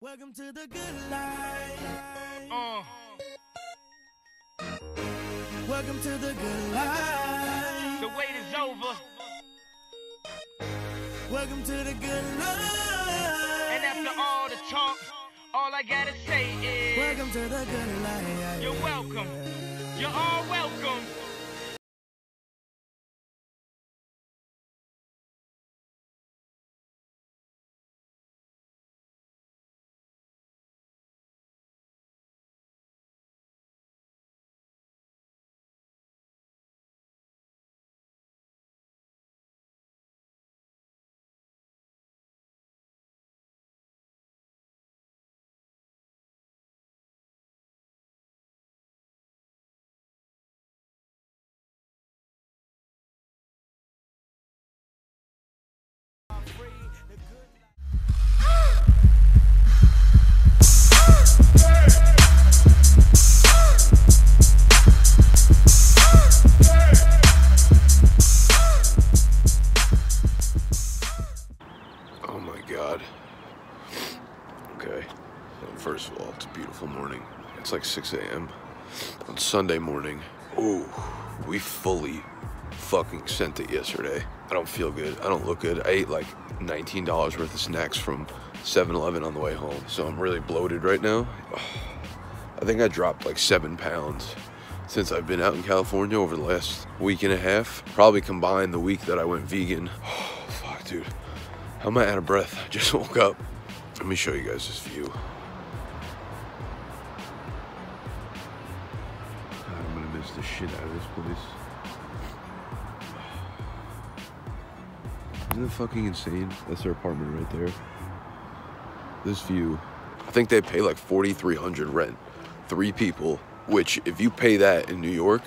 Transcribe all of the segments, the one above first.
Welcome to the good life. Uh, Welcome to the good life. the wait is over, Welcome to the good life. and after all the talk, all I gotta say is, Welcome to the good life. you're welcome. You're all welcome. Sunday morning. Ooh, we fully fucking sent it yesterday. I don't feel good. I don't look good. I ate like $19 worth of snacks from 7 Eleven on the way home. So I'm really bloated right now. I think I dropped like seven pounds since I've been out in California over the last week and a half. Probably combined the week that I went vegan. Oh, fuck, dude. How am I out of breath? I just woke up. Let me show you guys this view. The shit out of this place. Isn't it fucking insane? That's their apartment right there. This view. I think they pay like 4,300 rent. Three people. Which, if you pay that in New York,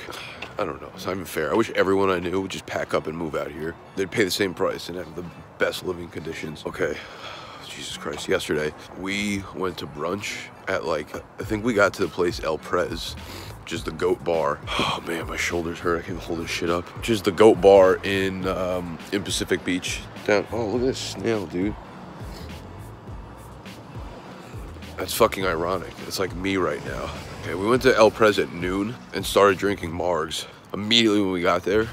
I don't know. It's not even fair. I wish everyone I knew would just pack up and move out here. They'd pay the same price and have the best living conditions. Okay. Jesus Christ. Yesterday, we went to brunch at like, I think we got to the place El Prez, is the goat bar. Oh man, my shoulders hurt. I can't hold this shit up. Which is the goat bar in, um, in Pacific Beach. Down, oh, look at this snail, dude. That's fucking ironic. It's like me right now. Okay, we went to El Prez at noon and started drinking Margs. Immediately when we got there,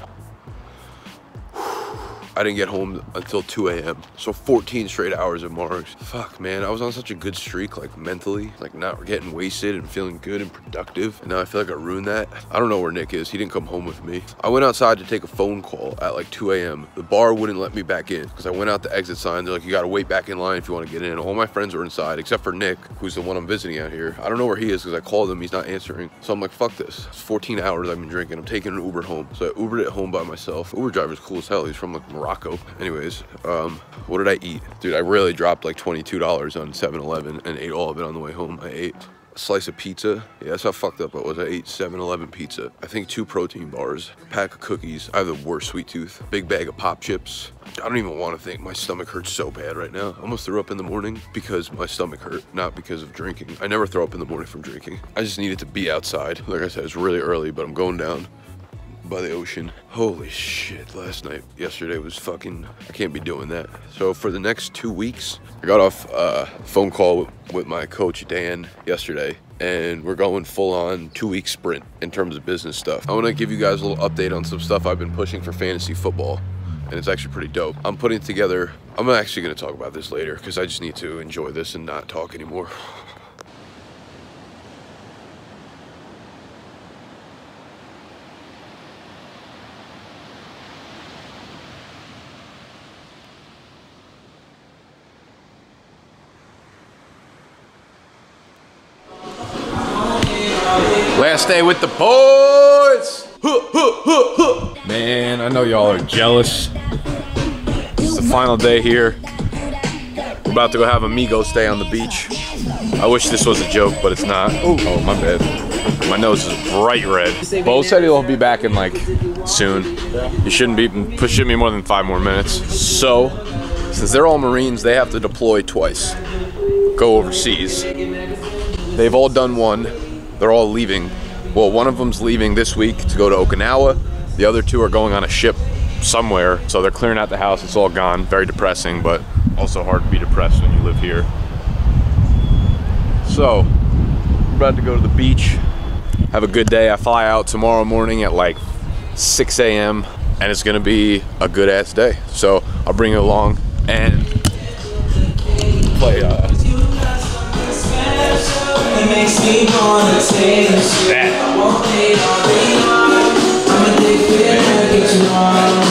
I didn't get home until 2 a.m. So 14 straight hours of Margs. Fuck, man. I was on such a good streak, like mentally, like not getting wasted and feeling good and productive. And now I feel like I ruined that. I don't know where Nick is. He didn't come home with me. I went outside to take a phone call at like 2 a.m. The bar wouldn't let me back in because I went out the exit sign. They're like, you gotta wait back in line if you wanna get in. All my friends were inside except for Nick, who's the one I'm visiting out here. I don't know where he is because I called him. He's not answering. So I'm like, fuck this. It's 14 hours I've been drinking. I'm taking an Uber home. So I Ubered it home by myself. Uber driver's cool as hell. He's from like Morocco. Anyways, um, what did I eat? Dude, I really dropped like $22 on 7-Eleven and ate all of it on the way home. I ate a slice of pizza. Yeah, that's how fucked up I was. I ate 7-Eleven pizza. I think two protein bars, pack of cookies. I have the worst sweet tooth. Big bag of pop chips. I don't even want to think. My stomach hurts so bad right now. I almost threw up in the morning because my stomach hurt, not because of drinking. I never throw up in the morning from drinking. I just needed to be outside. Like I said, it's really early, but I'm going down by the ocean. Holy shit, last night, yesterday was fucking, I can't be doing that. So for the next two weeks, I got off a phone call with, my coach, Dan, yesterday, and we're going full on two week sprint in terms of business stuff. I wanna give you guys a little update on some stuff I've been pushing for fantasy football. And it's actually pretty dope. I'm putting together, I'm actually gonna talk about this later because I just need to enjoy this and not talk anymore. Last day with the boys. Man, I know y'all are jealous. It's the final day here. We're about to go have Amigos Day on the beach. I wish this was a joke, but it's not. Oh, my bad. My nose is bright red. Bo said he'll be back in like soon. He shouldn't be pushing me more than five more minutes. So, since they're all Marines, they have to deploy twice. Go overseas. They've all done one. They're all leaving. Well, one of them's leaving this week to go to Okinawa. The other two are going on a ship somewhere. So they're clearing out the house. It's all gone. Very depressing, but also hard to be depressed when you live here. So, we're about to go to the beach. Have a good day. I fly out tomorrow morning at like 6 a.m. and it's gonna be a good ass day. So I'll bring you along and play uh, makes me wanna taste it. I won't all. I'm addicted, I get you.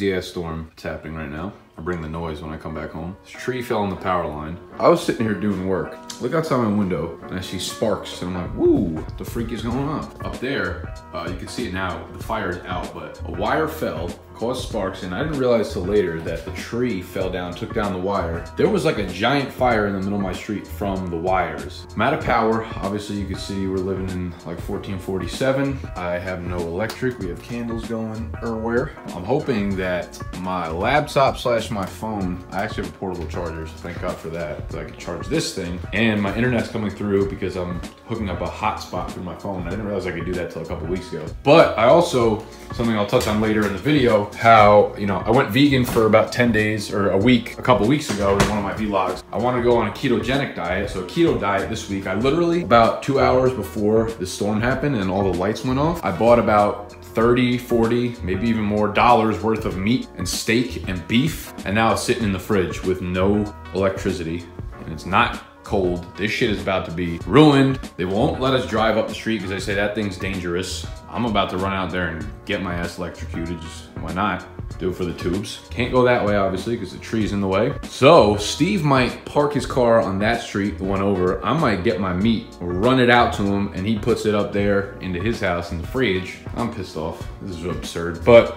Crazy ass storm that's happening right now. I bring the noise when I come back home. This tree fell on the power line. I was sitting here doing work. Look outside my window and I see sparks and I'm like, woo, the freak is going on? Up there, uh, you can see it now, the fire is out, but a wire fell, caused sparks, and I didn't realize till later that the tree fell down, took down the wire. There was like a giant fire in the middle of my street from the wires. I'm out of power. Obviously you can see we're living in like 1447. I have no electric. We have candles going everywhere. I'm hoping that my laptop slash my phone, I actually have a portable charger, so thank God for that. So I can charge this thing and my internet's coming through because I'm hooking up a hotspot through my phone. I didn't realize I could do that till a couple weeks ago. But I also, something I'll touch on later in the video, how, you know, I went vegan for about 10 days or a week, a couple weeks ago in one of my vlogs. I want to go on a ketogenic diet. So a keto diet this week, I literally, about two hours before the storm happened and all the lights went off, I bought about 30, 40, maybe even more dollars worth of meat and steak and beef. And now it's sitting in the fridge with no electricity and it's not cold. This shit is about to be ruined. They won't let us drive up the street because they say that thing's dangerous. I'm about to run out there and get my ass electrocuted. Just why not? Do it for the tubes. Can't go that way, obviously, because the tree's in the way. So Steve might park his car on that street, the one over. I might get my meat, run it out to him, and he puts it up there into his house in the fridge. I'm pissed off. This is absurd. But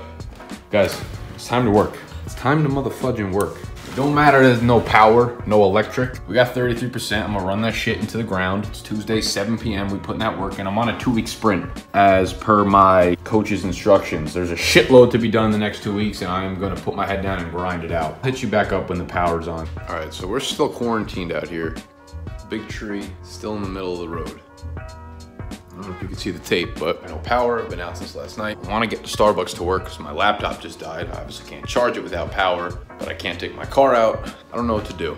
guys, it's time to work. It's time to motherfudging work. Don't matter there's no power, no electric. We got 33%. I'm gonna run that shit into the ground. It's Tuesday, 7 p.m. We putting that work in. I'm on a two week sprint as per my coach's instructions. There's a shitload to be done the next two weeks and I am gonna put my head down and grind it out. Hit you back up when the power's on. All right, so we're still quarantined out here. Big tree, still in the middle of the road. Don't know if you can see the tape, but I know power. I've been out since last night. I want to get to Starbucks to work because my laptop just died. I obviously can't charge it without power, but I can't take my car out. I don't know what to do.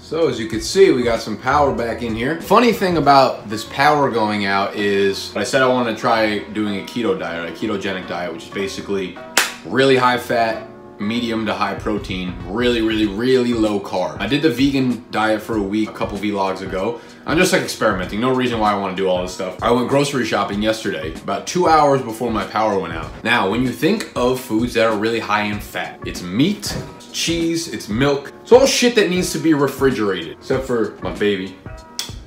So as you can see, we got some power back in here. Funny thing about this power going out is I said I wanted to try doing a keto diet, a ketogenic diet, which is basically really high fat, medium to high protein, really, really, really low carb. I did the vegan diet for a week a couple vlogs ago. I'm just like experimenting, no reason why I wanna do all this stuff. I went grocery shopping yesterday, about two hours before my power went out. Now, when you think of foods that are really high in fat, it's meat, cheese, it's milk. It's all shit that needs to be refrigerated, except for my baby,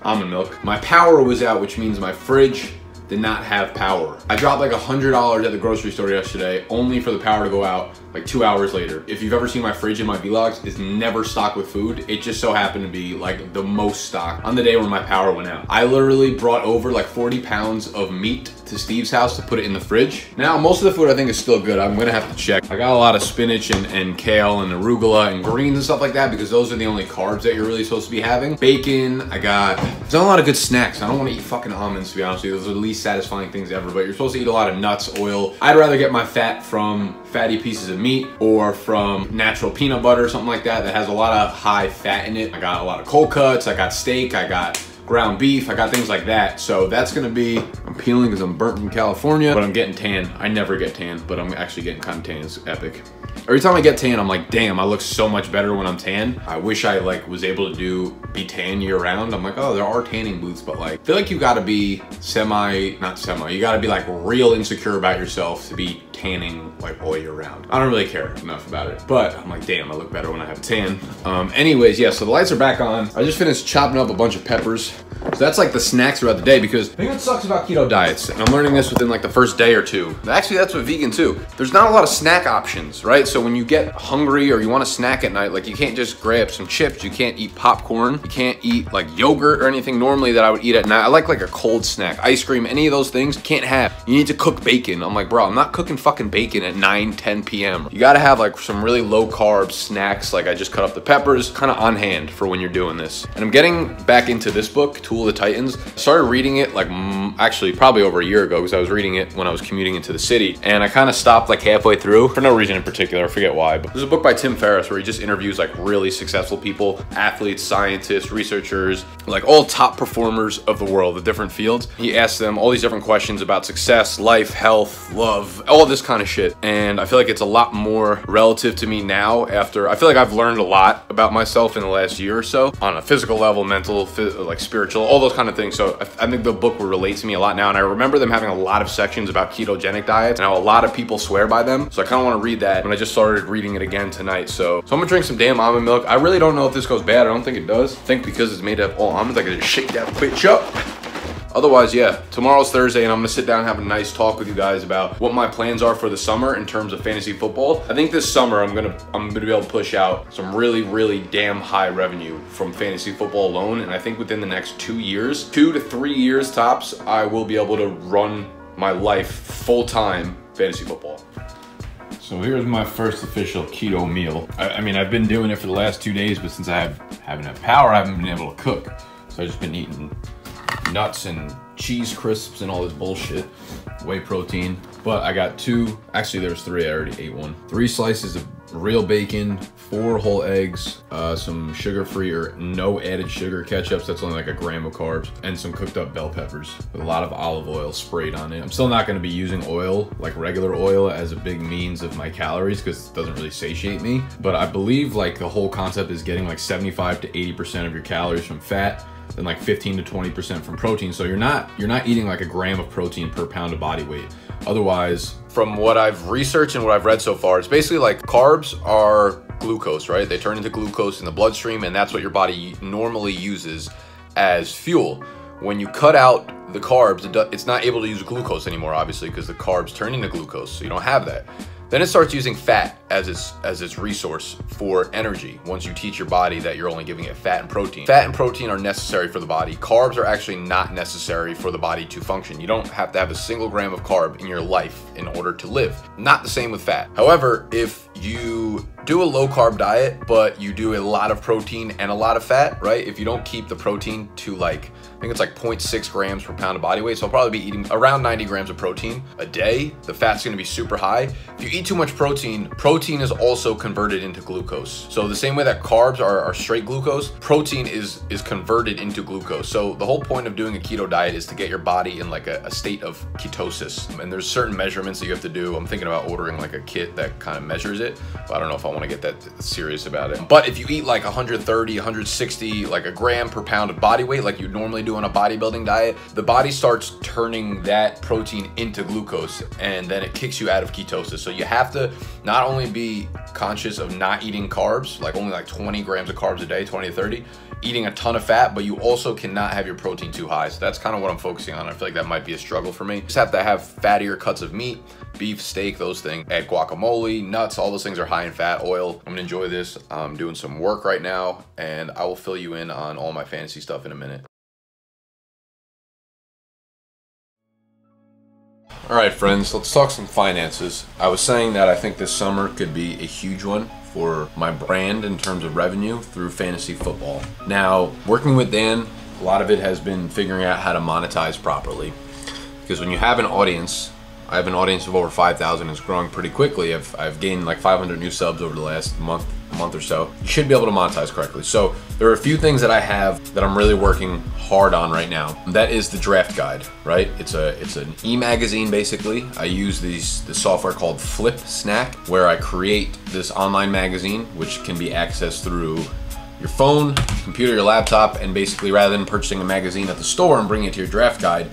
almond milk. My power was out, which means my fridge did not have power. I dropped like a hundred dollars at the grocery store yesterday, only for the power to go out. Like two hours later. If you've ever seen my fridge in my vlogs, it's never stocked with food. It just so happened to be like the most stocked on the day when my power went out. I literally brought over like 40 pounds of meat to Steve's house to put it in the fridge. Now, most of the food I think is still good. I'm gonna have to check. I got a lot of spinach and, and kale and arugula and greens and stuff like that because those are the only carbs that you're really supposed to be having. Bacon, I got, there's not a lot of good snacks. I don't wanna eat fucking almonds to be honest with you. Those are the least satisfying things ever, but you're supposed to eat a lot of nuts, oil. I'd rather get my fat from fatty pieces of meat or from natural peanut butter, or something like that, that has a lot of high fat in it. I got a lot of cold cuts, I got steak, I got ground beef. I got things like that. So that's gonna be, I'm peeling because I'm burnt in California, but I'm getting tan. I never get tan, but I'm actually getting kind of tan. It's epic. Every time I get tan, I'm like, damn, I look so much better when I'm tan. I wish I like was able to do be tan year round. I'm like, oh, there are tanning booths, but like, I feel like you gotta be semi, not semi, you gotta be like real insecure about yourself to be tanning like all year round. I don't really care enough about it, but I'm like, damn, I look better when I have a tan. Um, anyways, yeah, so the lights are back on. I just finished chopping up a bunch of peppers. So that's like the snacks throughout the day because the thing that sucks about keto diets, and I'm learning this within like the first day or two. Actually, that's with vegan too. There's not a lot of snack options, right? So when you get hungry or you want a snack at night, like you can't just grab some chips, you can't eat popcorn, you can't eat like yogurt or anything normally that I would eat at night. I like like a cold snack, ice cream, any of those things, can't have. You need to cook bacon. I'm like, bro, I'm not cooking fucking bacon at 9, 10 p.m. You gotta have like some really low carb snacks, like I just cut up the peppers, kind of on hand for when you're doing this. And I'm getting back into this book, Tool of the Titans. I started reading it like actually probably over a year ago because I was reading it when I was commuting into the city and I kind of stopped like halfway through for no reason in particular. I forget why, but there's a book by Tim Ferriss where he just interviews like really successful people, athletes, scientists, researchers, like all top performers of the world, the different fields. He asks them all these different questions about success, life, health, love, all this kind of shit. And I feel like it's a lot more relative to me now after I feel like I've learned a lot about myself in the last year or so on a physical level, mental, like spiritual, all those kind of things. So I, I think the book will relate to me a lot now. And I remember them having a lot of sections about ketogenic diets and how a lot of people swear by them. So I kind of want to read that when I just started reading it again tonight. So, so I'm gonna drink some damn almond milk. I really don't know if this goes bad. I don't think it does. I think because it's made of all almonds, I just shake that bitch up. Otherwise, yeah, tomorrow's Thursday and I'm gonna sit down and have a nice talk with you guys about what my plans are for the summer in terms of fantasy football. I think this summer I'm gonna I'm gonna be able to push out some really, really damn high revenue from fantasy football alone. And I think within the next two years, two to three years tops, I will be able to run my life full-time fantasy football. So here's my first official keto meal. I, I, mean, I've been doing it for the last two days, but since I have, haven't had power, I haven't been able to cook. So I've just been eating nuts and cheese crisps and all this bullshit, whey protein. But I got two, actually there's three, I already ate one. Three slices of real bacon, four whole eggs, uh, some sugar-free or no added sugar ketchups, that's only like a gram of carbs, and some cooked up bell peppers with a lot of olive oil sprayed on it. I'm still not gonna be using oil, like regular oil, as a big means of my calories because it doesn't really satiate me. But I believe like the whole concept is getting like 75 to 80% of your calories from fat then like 15 to 20% from protein. So you're not you're not eating like a gram of protein per pound of body weight. Otherwise, from what I've researched and what I've read so far, it's basically like carbs are glucose, right? They turn into glucose in the bloodstream and that's what your body normally uses as fuel. When you cut out the carbs, it's not able to use glucose anymore, obviously, because the carbs turn into glucose, so you don't have that. Then it starts using fat as its as its resource for energy. Once you teach your body that you're only giving it fat and protein. Fat and protein are necessary for the body. Carbs are actually not necessary for the body to function. You don't have to have a single gram of carb in your life in order to live. Not the same with fat. However, if you do a low carb diet, but you do a lot of protein and a lot of fat, right? If you don't keep the protein to like, I think it's like 0.6 grams per pound of body weight. So I'll probably be eating around 90 grams of protein a day. The fat's gonna be super high. If you eat too much protein, protein is also converted into glucose. So the same way that carbs are, are straight glucose, protein is, is converted into glucose. So the whole point of doing a keto diet is to get your body in like a, a state of ketosis. And there's certain measurements that you have to do. I'm thinking about ordering like a kit that kind of measures it, but I don't know if I want to get that serious about it. But if you eat like 130, 160, like a gram per pound of body weight, like you normally do on a bodybuilding diet, the body starts turning that protein into glucose and then it kicks you out of ketosis. So you have to not only be conscious of not eating carbs, like only like 20 grams of carbs a day, 20 to 30, eating a ton of fat, but you also cannot have your protein too high. So that's kind of what I'm focusing on. I feel like that might be a struggle for me. Just have to have fattier cuts of meat, beef, steak, those things. Add guacamole, nuts, all those things are high in fat, oil. I'm gonna enjoy this. I'm doing some work right now, and I will fill you in on all my fantasy stuff in a minute. All right, friends, let's talk some finances. I was saying that I think this summer could be a huge one for my brand in terms of revenue through fantasy football. Now, working with Dan, a lot of it has been figuring out how to monetize properly. Because when you have an audience, I have an audience of over 5,000. It's growing pretty quickly. I've, I've gained like 500 new subs over the last month, month or so. You should be able to monetize correctly. So there are a few things that I have that I'm really working hard on right now. That is the draft guide, right? It's a it's an e-magazine basically. I use these the software called Flipsnack where I create this online magazine which can be accessed through your phone, computer, your laptop, and basically rather than purchasing a magazine at the store and bringing it to your draft guide,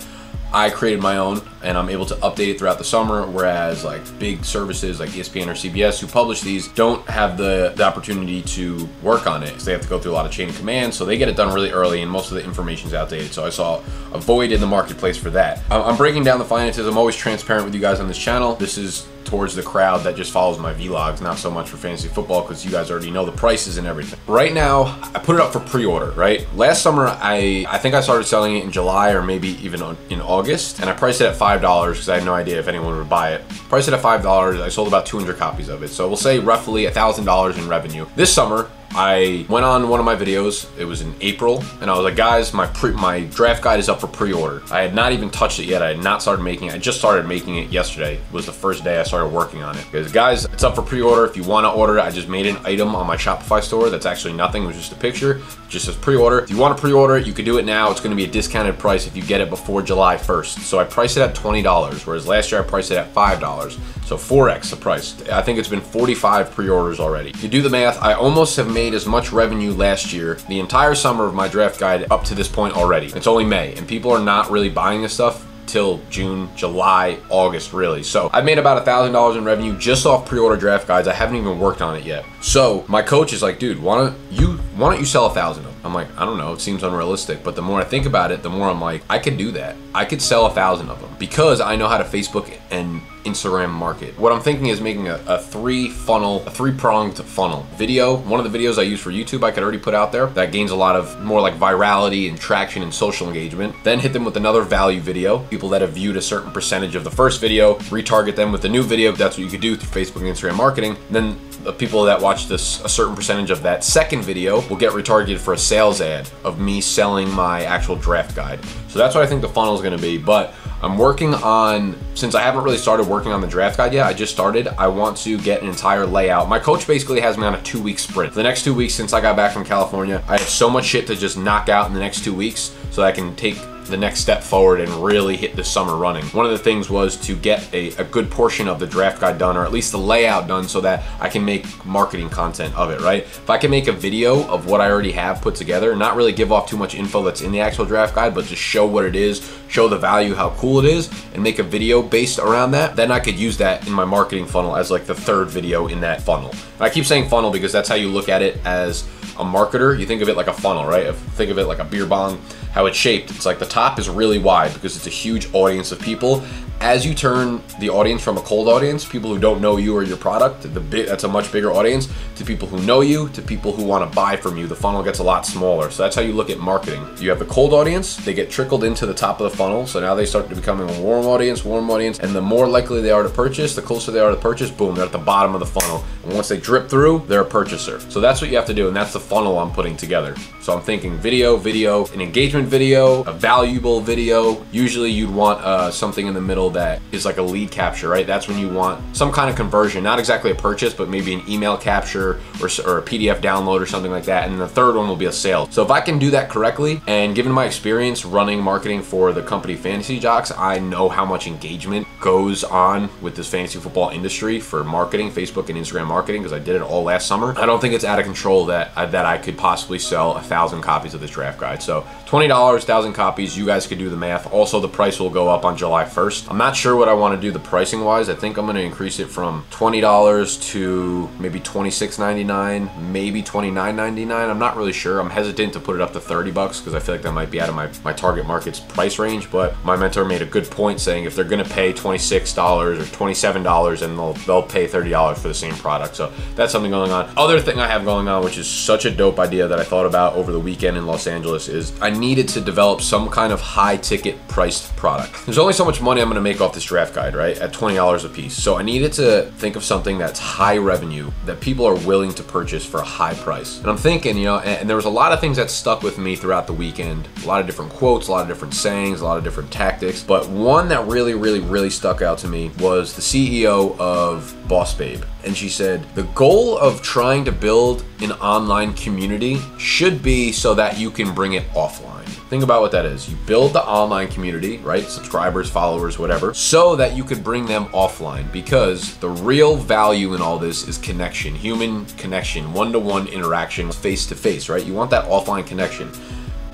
I created my own and I'm able to update it throughout the summer, whereas like big services like ESPN or CBS who publish these don't have the, the opportunity to work on it. So they have to go through a lot of chain of command, so they get it done really early and most of the information is outdated. So I saw a void in the marketplace for that. I'm breaking down the finances. I'm always transparent with you guys on this channel. This is towards the crowd that just follows my vlogs, not so much for fantasy football because you guys already know the prices and everything. Right now, I put it up for pre-order, right? Last summer, I I think I started selling it in July or maybe even on, in August, and I priced it at $5 because I had no idea if anyone would buy it. Priced it at $5, I sold about 200 copies of it. So we'll say roughly $1,000 in revenue. This summer, I went on one of my videos. It was in April, and I was like, guys, my pre my draft guide is up for pre-order. I had not even touched it yet. I had not started making it. I just started making it yesterday. It was the first day I started working on it. Because guys, it's up for pre-order. If you want to order it, I just made an item on my Shopify store. That's actually nothing. It was just a picture. It just says pre-order. If you want to pre-order it, you can do it now. It's going to be a discounted price if you get it before July 1st. So I priced it at $20, whereas last year I priced it at $5. So 4x the price. I think it's been 45 pre-orders already. If You do the math, I almost have made as much revenue last year, the entire summer of my draft guide up to this point already. It's only May, and people are not really buying this stuff till June, July, August, really. So I've made about a thousand dollars in revenue just off pre-order draft guides. I haven't even worked on it yet. So my coach is like, dude, why don't you why don't you sell a thousand of them? I'm like, I don't know, it seems unrealistic. But the more I think about it, the more I'm like, I could do that. I could sell a thousand of them because I know how to Facebook and Instagram market. What I'm thinking is making a, a three funnel, a three pronged funnel. Video, one of the videos I use for YouTube, I could already put out there. That gains a lot of more like virality and traction and social engagement. Then hit them with another value video. People that have viewed a certain percentage of the first video, retarget them with the new video. That's what you could do through Facebook and Instagram marketing. Then the people that watch this a certain percentage of that second video will get retargeted for a sales ad of me selling my actual draft guide. So that's what I think the funnel is going to be. But I'm working on since I haven't really started working on the draft guide yet. I just started. I want to get an entire layout. My coach basically has me on a two week sprint. For the next two weeks since I got back from California, I have so much shit to just knock out in the next two weeks so I can take the next step forward and really hit the summer running. One of the things was to get a, a, good portion of the draft guide done or at least the layout done so that I can make marketing content of it, right? If I can make a video of what I already have put together, not really give off too much info that's in the actual draft guide, but just show what it is, show the value, how cool it is, and make a video based around that, then I could use that in my marketing funnel as like the third video in that funnel. And I keep saying funnel because that's how you look at it as a marketer. You think of it like a funnel, right? Think of it like a beer bong how it's shaped. It's like the top is really wide because it's a huge audience of people. As you turn the audience from a cold audience, people who don't know you or your product, the bit that's a much bigger audience, to people who know you, to people who want to buy from you, the funnel gets a lot smaller. So that's how you look at marketing. You have the cold audience, they get trickled into the top of the funnel. So now they start to becoming a warm audience, warm audience, and the more likely they are to purchase, the closer they are to purchase, boom, they're at the bottom of the funnel. And once they drip through, they're a purchaser. So that's what you have to do, and that's the funnel I'm putting together. So I'm thinking video, video, an engagement video, a valuable video. Usually you'd want uh, something in the middle that is like a lead capture, right? That's when you want some kind of conversion, not exactly a purchase, but maybe an email capture or, or a PDF download or something like that. And the third one will be a sale. So if I can do that correctly, and given my experience running marketing for the company Fantasy Jocks, I know how much engagement goes on with this fantasy football industry for marketing, Facebook and Instagram marketing, because I did it all last summer. I don't think it's out of control that uh, that I could possibly sell a thousand copies of this draft guide. So twenty dollars, thousand copies. You guys could do the math. Also, the price will go up on July first. I'm not sure what I want to do the pricing wise. I think I'm going to increase it from twenty dollars to maybe twenty six ninety nine, maybe twenty nine ninety nine. I'm not really sure. I'm hesitant to put it up to thirty bucks because I feel like that might be out of my my target market's price range. But my mentor made a good point saying if they're going to pay twenty six dollars or twenty seven dollars, and they'll they'll pay thirty dollars for the same product. So that's something going on. Other thing I have going on, which is such a dope idea that I thought about over the weekend in Los Angeles, is I needed to develop some kind of high ticket priced product. There's only so much money I'm going to make off this draft guide, right? At twenty dollars a piece. So I needed to think of something that's high revenue that people are willing to purchase for a high price. And I'm thinking, you know, and, and there was a lot of things that stuck with me throughout the weekend. A lot of different quotes, a lot of different sayings, a lot of different tactics. But one that really, really, really stuck out to me was the CEO of Boss Babe. And she said, the goal of trying to build an online community should be so that you can bring it offline. Think about what that is. You build the online community, right? Subscribers, followers, whatever, so that you could bring them offline because the real value in all this is connection, human connection, one to one interaction, face to face, right? You want that offline connection.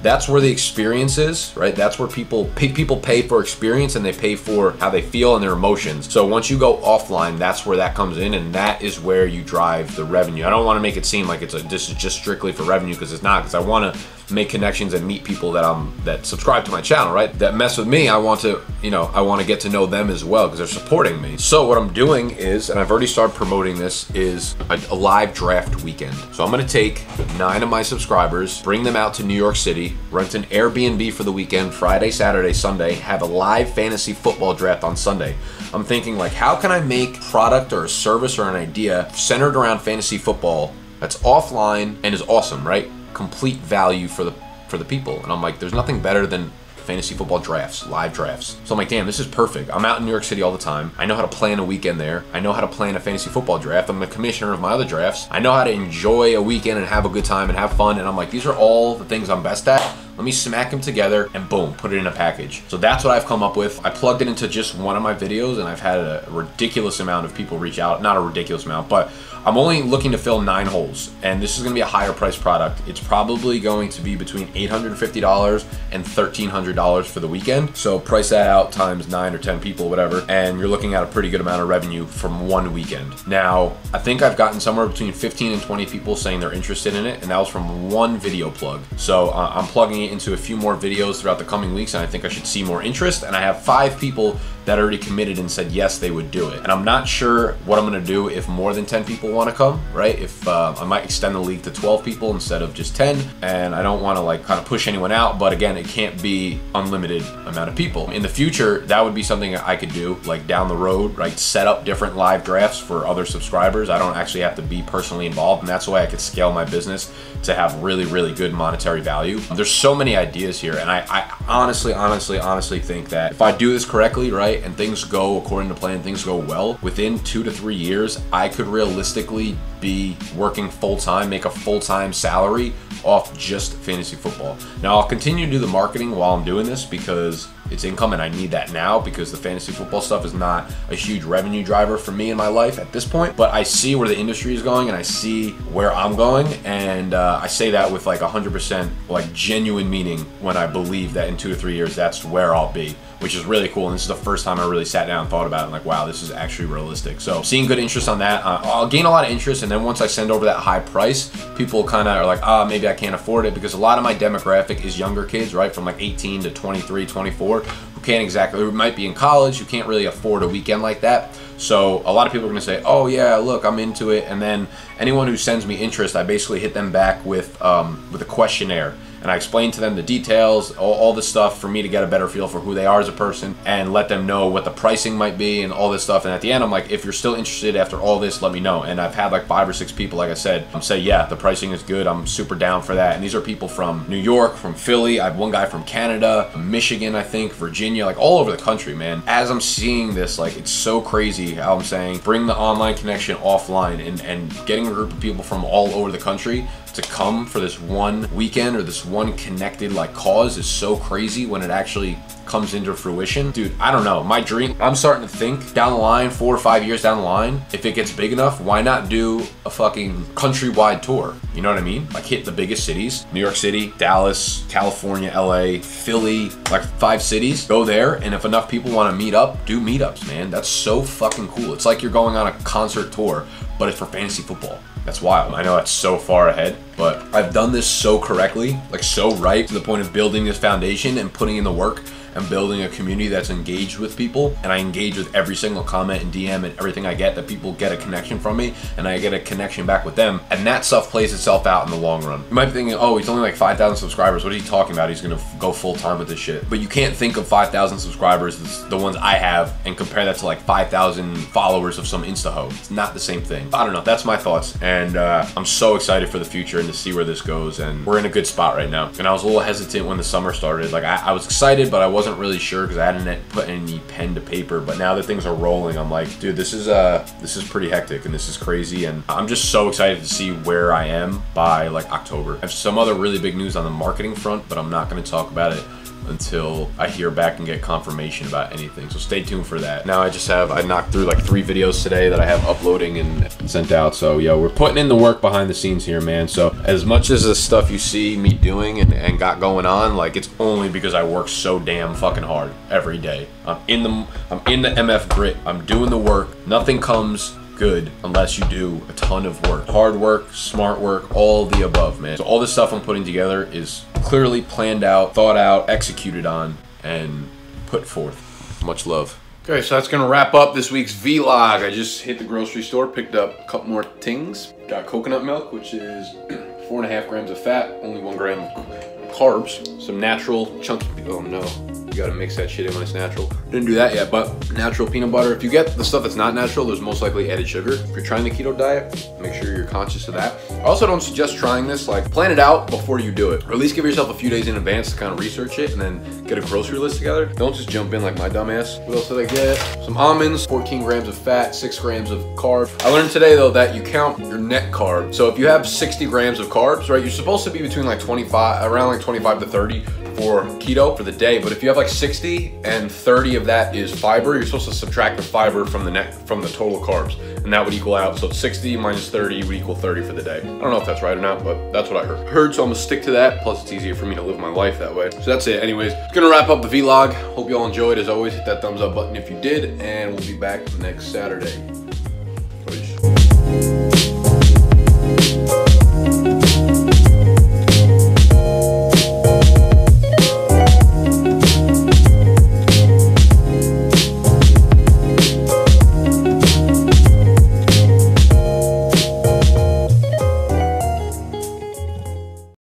That's where the experience is, right? That's where people pay, people pay for experience and they pay for how they feel and their emotions. So once you go offline, that's where that comes in, and that is where you drive the revenue. I don't want to make it seem like it's a this is just strictly for revenue because it's not. Because I want to make connections and meet people that I'm that subscribe to my channel, right? That mess with me. I want to, you know, I want to get to know them as well because they're supporting me. So what I'm doing is, and I've already started promoting this, is a, a live draft weekend. So I'm gonna take nine of my subscribers, bring them out to New York City, rent an Airbnb for the weekend, Friday, Saturday, Sunday, have a live fantasy football draft on Sunday. I'm thinking like, how can I make product or a service or an idea centered around fantasy football that's offline and is awesome, right? Complete value for the for the people. And I'm like, there's nothing better than fantasy football drafts, live drafts. So I'm like, damn, this is perfect. I'm out in New York City all the time. I know how to plan a weekend there. I know how to plan a fantasy football draft. I'm the commissioner of my other drafts. I know how to enjoy a weekend and have a good time and have fun. And I'm like, these are all the things I'm best at. Let me smack them together and boom, put it in a package. So that's what I've come up with. I plugged it into just one of my videos and I've had a ridiculous amount of people reach out. Not a ridiculous amount, but I'm only looking to fill nine holes, and this is going to be a higher price product. It's probably going to be between $850 and $1,300 for the weekend. So price that out times nine or 10 people, whatever, and you're looking at a pretty good amount of revenue from one weekend. Now, I think I've gotten somewhere between 15 and 20 people saying they're interested in it, and that was from one video plug. So uh, I'm plugging it into a few more videos throughout the coming weeks, and I think I should see more interest. And I have five people that already committed and said yes, they would do it. And I'm not sure what I'm gonna do if more than 10 people wanna come, right? If uh, I might extend the league to 12 people instead of just 10, and I don't wanna like kind of push anyone out, but again, it can't be unlimited amount of people. In the future, that would be something I could do, like down the road, right? Set up different live drafts for other subscribers. I don't actually have to be personally involved, and that's the way I could scale my business to have really, really good monetary value. There's so many ideas here, and I, I honestly, honestly, honestly think that if I do this correctly, right, and things go according to plan, things go well, within two to three years, I could realistically be working full time, make a full time salary off just fantasy football. Now, I'll continue to do the marketing while I'm doing this because it's income and I need that now because the fantasy football stuff is not a huge revenue driver for me in my life at this point. But I see where the industry is going and I see where I'm going. And uh, I say that with like 100% like genuine meaning when I believe that in two to three years, that's where I'll be which is really cool. And this is the first time I really sat down and thought about it. And like, wow, this is actually realistic. So seeing good interest on that, uh, I'll gain a lot of interest. And then once I send over that high price, people kind of are like, ah, maybe I can't afford it because a lot of my demographic is younger kids, right? From like 18 to 23, 24, who can't exactly, who might be in college, who can't really afford a weekend like that. So a lot of people are going to say, "Oh yeah, look, I'm into it," and then anyone who sends me interest, I basically hit them back with um, with a questionnaire and I explain to them the details, all, all this stuff for me to get a better feel for who they are as a person and let them know what the pricing might be and all this stuff. And at the end, I'm like, if you're still interested after all this, let me know. And I've had like five or six people, like I said, um, say, yeah, the pricing is good. I'm super down for that. And these are people from New York, from Philly. I have one guy from Canada, Michigan, I think, Virginia, like all over the country, man. As I'm seeing this, like it's so crazy how I'm saying bring the online connection offline and, and getting a group of people from all over the country to come for this one weekend or this one connected like cause is so crazy when it actually comes into fruition. Dude, I don't know. My dream, I'm starting to think down the line, four or five years down the line, if it gets big enough, why not do a fucking countrywide tour? You know what I mean? Like hit the biggest cities New York City, Dallas, California, LA, Philly, like five cities. Go there, and if enough people want to meet up, do meetups, man. That's so fucking cool. It's like you're going on a concert tour, but it's for fantasy football. That's wild. I know that's so far ahead, but I've done this so correctly, like so right to the point of building this foundation and putting in the work and building a community that's engaged with people and I engage with every single comment and DM and everything I get that people get a connection from me and I get a connection back with them and that stuff plays itself out in the long run. You might be thinking, oh, he's only like 5,000 subscribers. What are you talking about? He's gonna go full time with this shit. But you can't think of 5,000 subscribers as the ones I have and compare that to like 5,000 followers of some Insta ho. It's not the same thing. I don't know. That's my thoughts and uh, I'm so excited for the future and to see where this goes and we're in a good spot right now. And I was a little hesitant when the summer started. Like I, I was excited, but I wasn't really sure because I hadn't put any pen to paper. But now that things are rolling, I'm like, dude, this is uh this is pretty hectic and this is crazy. And I'm just so excited to see where I am by like October. I have some other really big news on the marketing front, but I'm not going to talk about it until I hear back and get confirmation about anything. So stay tuned for that. Now I just have, I knocked through like three videos today that I have uploading and sent out. So yo, we're putting in the work behind the scenes here, man. So as much as the stuff you see me doing and, and got going on, like it's only because I work so damn fucking hard every day. I'm in the, I'm in the MF grit. I'm doing the work. Nothing comes good unless you do a ton of work. Hard work, smart work, all the above, man. So all this stuff I'm putting together is clearly planned out, thought out, executed on, and put forth. Much love. Okay, so that's gonna wrap up this week's vlog. I just hit the grocery store, picked up a couple more things. Got coconut milk, which is four and a half grams of fat, only one gram of carbs. Some natural chunky, oh no. Gotta mix that shit in when it's natural. Didn't do that yet, but natural peanut butter. If you get the stuff that's not natural, there's most likely added sugar. If you're trying the keto diet, make sure you're conscious of that. I also don't suggest trying this, like plan it out before you do it. Or at least give yourself a few days in advance to kind of research it and then get a grocery list together. Don't just jump in like my dumbass. What else did I get? Some almonds, 14 grams of fat, six grams of carb. I learned today though that you count your net carb. So if you have 60 grams of carbs, right, you're supposed to be between like 25, around like 25 to 30 for keto for the day. But if you have like 60 and 30 of that is fiber, you're supposed to subtract the fiber from the net from the total carbs, and that would equal out. So 60 minus 30 would equal 30 for the day. I don't know if that's right or not, but that's what I heard. Heard, so I'm gonna stick to that. Plus, it's easier for me to live my life that way. So that's it. Anyways, it's gonna wrap up the vlog. Hope you all enjoyed. As always, hit that thumbs up button if you did, and we'll be back next Saturday.